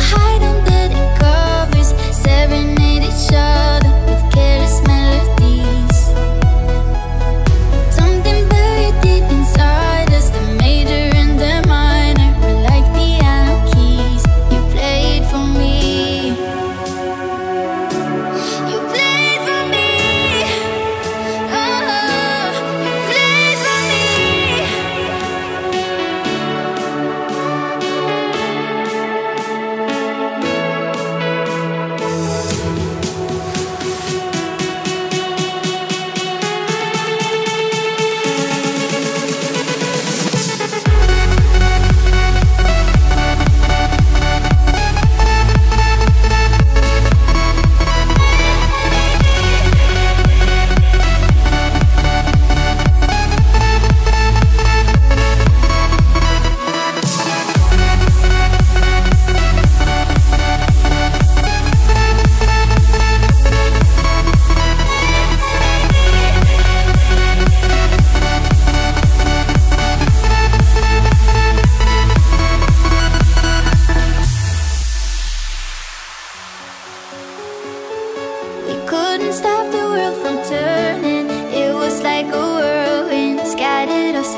还能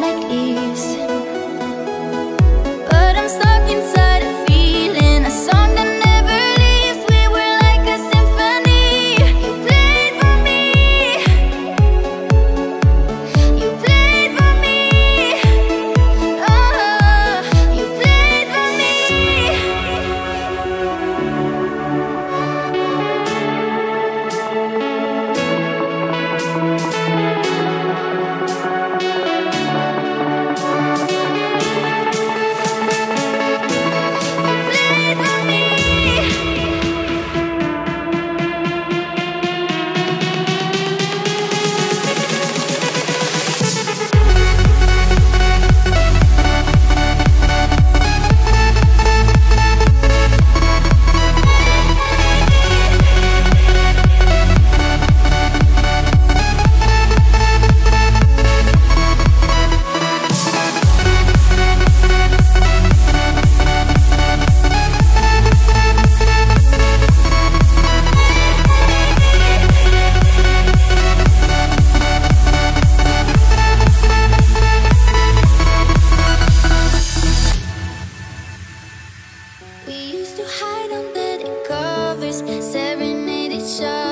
like ease But I'm stuck inside. serenade each other.